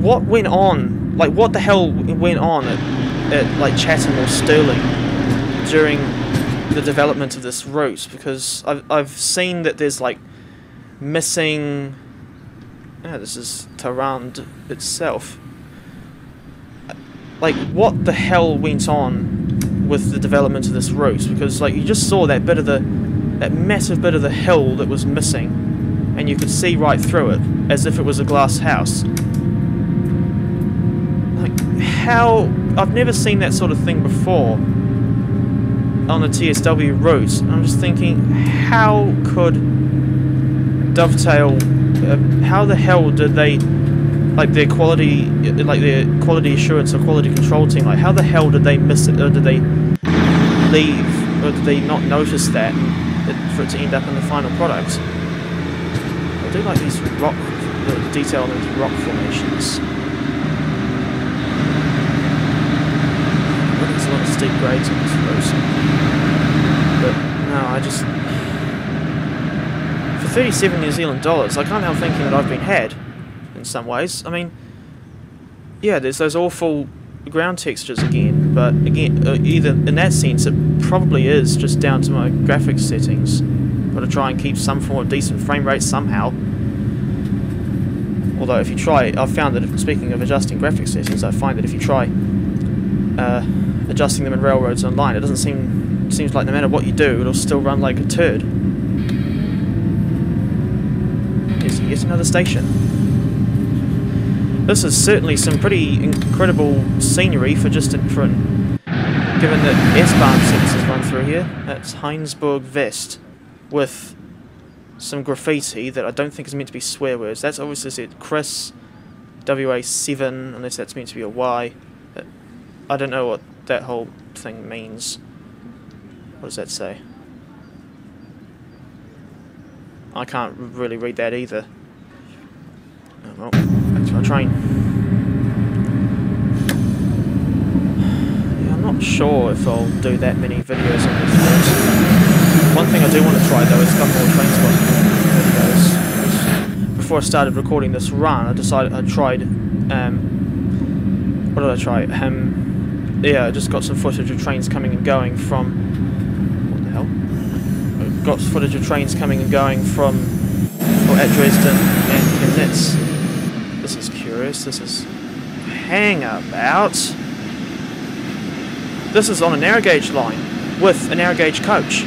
what went on? Like, what the hell went on at, at like Chatham or Stirling during the development of this route? Because I've I've seen that there's like missing. This is Tharandt itself. Like, what the hell went on with the development of this route? Because like you just saw that bit of the that massive bit of the hill that was missing, and you could see right through it as if it was a glass house. Like, how? I've never seen that sort of thing before on the TSW route. I'm just thinking, how could Dovetail? Uh, how the hell did they? Like their quality, like their quality assurance or quality control team, like how the hell did they miss it, or did they leave, or did they not notice that? for it to end up in the final product. I do like these rock, the detail these rock formations. Steep grades on this road. But no, I just... For 37 New Zealand dollars, I can't help thinking that I've been had, in some ways. I mean, yeah, there's those awful ground textures again, but again, uh, either in that sense, it probably is just down to my graphics settings. Got to try and keep some form of decent frame rate somehow. Although if you try, I've found that if, speaking of adjusting graphics settings, I find that if you try uh, adjusting them in Railroads Online, it doesn't seem seems like no matter what you do, it'll still run like a turd. Here's yet another station. This is certainly some pretty incredible scenery for just in, for given that S-Bahn services run through here. That's Hainsberg West with some graffiti that I don't think is meant to be swear words. That's obviously said Chris WA7 unless that's meant to be a Y. I don't know what that whole thing means. What does that say? I can't really read that either. Oh, well. I'll try and... Yeah, I'm not sure if I'll do that many videos on this. One thing I do want to try though is a couple more train spotting videos. Before I started recording this run, I decided I tried... Um, what did I try? Um, yeah, I just got some footage of trains coming and going from... What the hell? I got footage of trains coming and going from... Well, at Dresden and Chemnitz this is curious. This is hang about. This is on a narrow gauge line with a narrow gauge coach.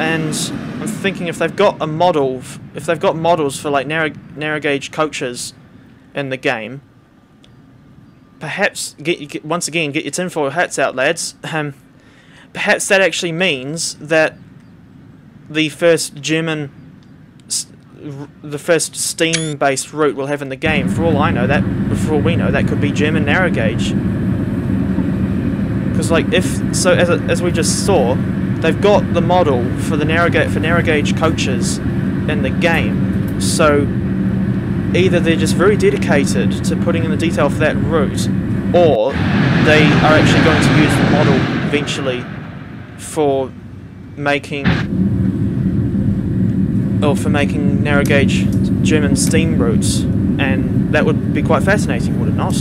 And I'm thinking if they've got a model, if they've got models for like narrow narrow gauge coaches in the game, perhaps get, get once again get your tinfoil hats out, lads. Um, perhaps that actually means that the first German the first steam-based route we'll have in the game. For all I know, that for all we know, that could be German narrow gauge. Because like if so, as, as we just saw, they've got the model for the narrow gauge for narrow gauge coaches in the game. So either they're just very dedicated to putting in the detail for that route, or they are actually going to use the model eventually for making or for making narrow gauge German steam routes, and that would be quite fascinating, would it not?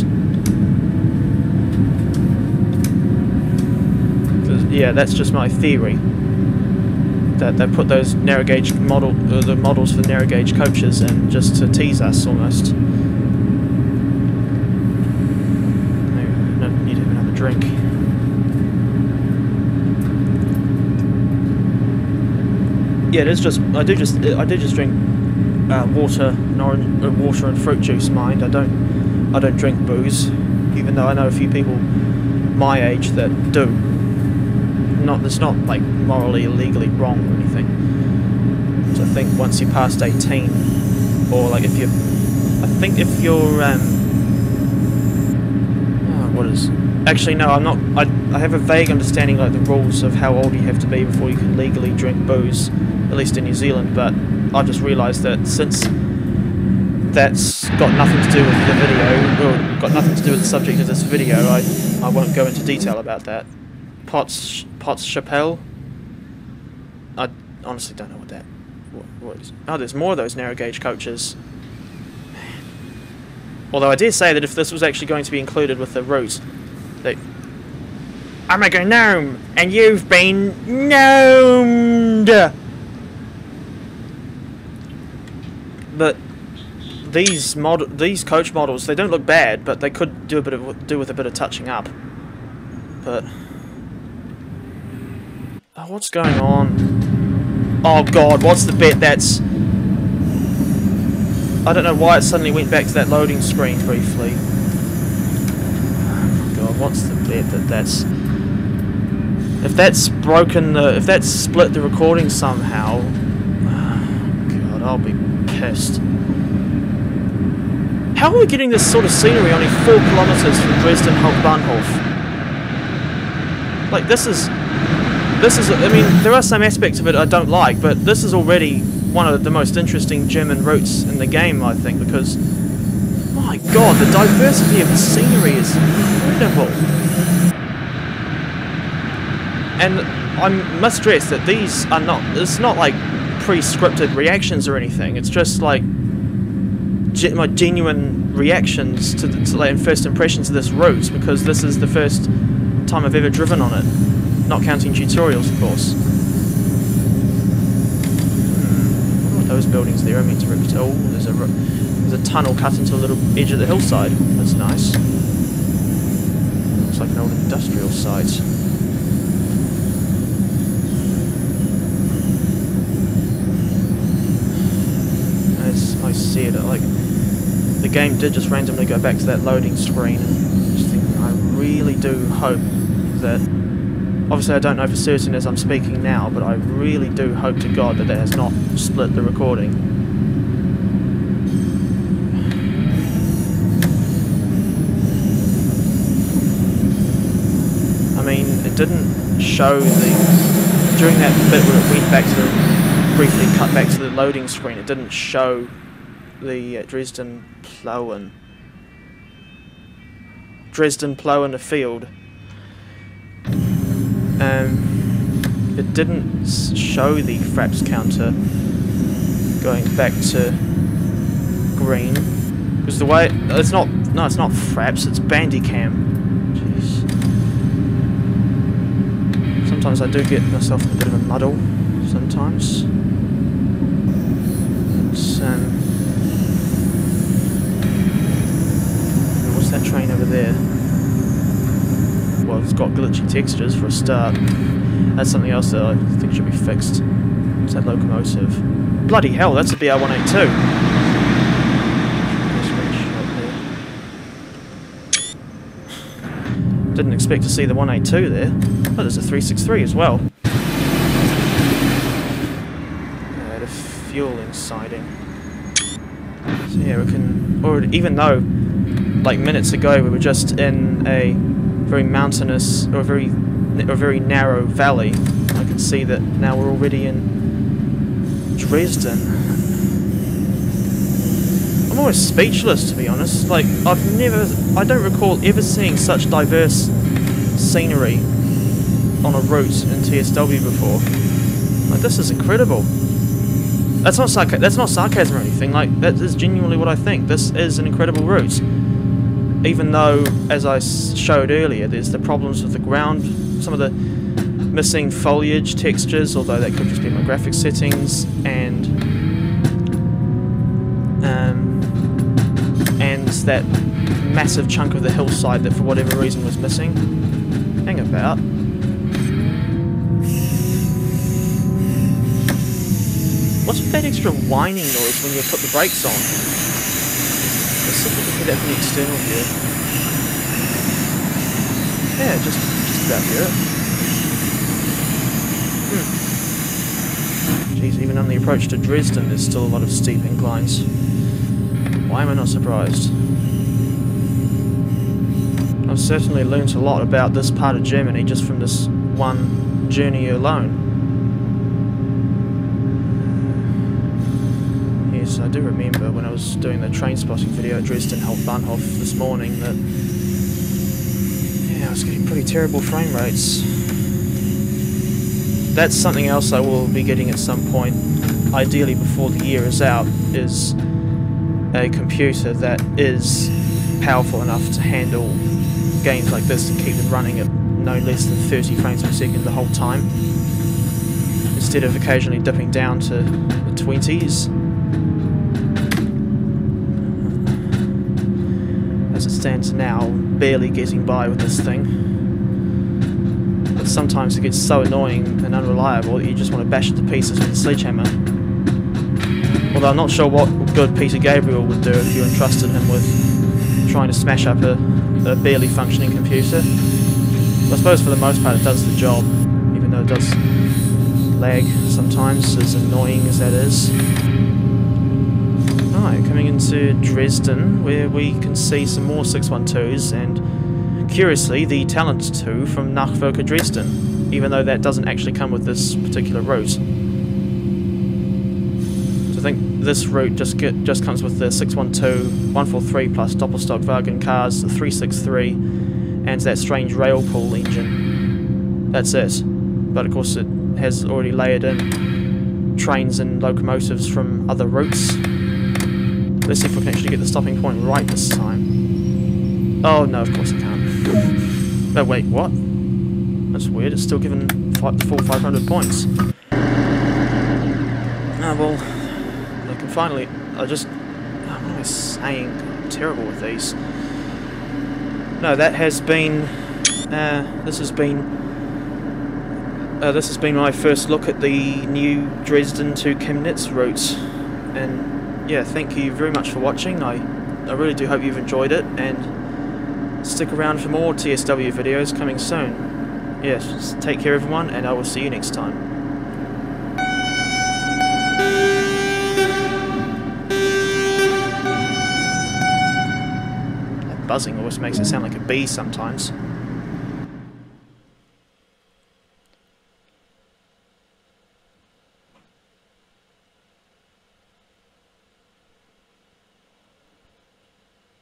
Yeah, that's just my theory. That they put those narrow gauge model, uh, the models for narrow gauge coaches in just to tease us almost. No, need another drink. yeah, it is just I do just I do just drink uh, water and orange, uh, water and fruit juice. Mind I don't I don't drink booze, even though I know a few people my age that do. Not it's not like morally legally wrong or anything. So I think once you're past 18, or like if you, I think if you're um, oh, what is Actually, no, I'm not. I, I have a vague understanding like the rules of how old you have to be before you can legally drink booze, at least in New Zealand. But I've just realised that since that's got nothing to do with the video, or got nothing to do with the subject of this video, I I won't go into detail about that. Potts Potschappel. I honestly don't know what that. What, what is? Oh, there's more of those narrow gauge coaches. Although I dare say that if this was actually going to be included with the route, that I'm a gnome and you've been gnomed. But these mod these coach models they don't look bad, but they could do a bit of do with a bit of touching up. But oh, what's going on? Oh God, what's the bit that's I don't know why it suddenly went back to that loading screen briefly. Oh God, what's the bit that that's... If that's broken the... If that's split the recording somehow... Oh God, I'll be pissed. How are we getting this sort of scenery only 4 kilometres from Dresden Hauptbahnhof? Like, this is... This is... I mean, there are some aspects of it I don't like, but this is already one of the most interesting German routes in the game, I think, because, my god, the diversity of the scenery is incredible. And I must stress that these are not, it's not like pre-scripted reactions or anything, it's just like my genuine reactions to, the, to like, first impressions of this route, because this is the first time I've ever driven on it, not counting tutorials, of course. Hmm, those buildings there I mean, to represent. Oh, there's a there's a tunnel cut into a little edge of the hillside. That's nice. Looks like an old industrial site. As I see it, like the game did just randomly go back to that loading screen. I really do hope that Obviously I don't know for certain as I'm speaking now, but I really do hope to God that it has not split the recording. I mean, it didn't show the... During that bit where it went back to the... briefly cut back to the loading screen, it didn't show the uh, Dresden Plauen. Dresden Plauen field um, it didn't show the fraps counter going back to green. Because the way... It's not... No, it's not fraps, it's Bandicam. Jeez. Sometimes I do get myself in a bit of a muddle. Sometimes. It's, um... What's that train over there? well, it's got glitchy textures for a start. That's something else that I think should be fixed. It's that locomotive. Bloody hell, that's a BR-182. Didn't expect to see the 182 there. Oh, there's a 363 as well. Uh, the fueling siding. So yeah, we can... Or even though, like minutes ago, we were just in a very mountainous or very or very narrow valley. I can see that now we're already in Dresden. I'm almost speechless to be honest. Like I've never, I don't recall ever seeing such diverse scenery on a route in TSW before. Like this is incredible. That's not sarca that's not sarcasm or anything. Like that is genuinely what I think. This is an incredible route even though, as I showed earlier, there's the problems with the ground, some of the missing foliage textures, although that could just be my graphic settings, and um, and that massive chunk of the hillside that for whatever reason was missing. Hang about. What's with that extra whining noise when you put the brakes on? Specifically that from the external view. Yeah, just, just about here. it. Hmm. Jeez, even on the approach to Dresden there's still a lot of steep inclines. Why am I not surprised? I've certainly learnt a lot about this part of Germany just from this one journey alone. I do remember when I was doing the train spotting video at Dresden Hauptbahnhof this morning that yeah, I was getting pretty terrible frame rates. That's something else I will be getting at some point, ideally before the year is out, is a computer that is powerful enough to handle games like this and keep them running at no less than 30 frames per second the whole time instead of occasionally dipping down to the 20s. As it stands now, barely getting by with this thing. But sometimes it gets so annoying and unreliable that you just want to bash it to pieces with a sledgehammer. Although I'm not sure what good Peter Gabriel would do if you entrusted him with trying to smash up a, a barely functioning computer. I suppose for the most part it does the job, even though it does lag sometimes, as annoying as that is. Coming into Dresden, where we can see some more 612s, and curiously, the Talent 2 from Nahverkehr Dresden, even though that doesn't actually come with this particular route. So I think this route just get, just comes with the 612, 143 plus Doppelstockwagen cars, the 363, and that strange rail pool engine. That's it. But of course it has already layered in trains and locomotives from other routes. Let's see if we can actually get the stopping point right this time. Oh, no, of course I can't. Oh, wait, what? That's weird, it's still given the full 500 points. Ah, well, I can finally... I just... Oh, what am I saying? I'm terrible with these. No, that has been... Uh, this has been uh, this has been my first look at the new Dresden to Chemnitz route. And yeah, thank you very much for watching. I, I really do hope you've enjoyed it. And stick around for more TSW videos coming soon. Yes, take care everyone, and I will see you next time. That buzzing always makes it sound like a bee sometimes.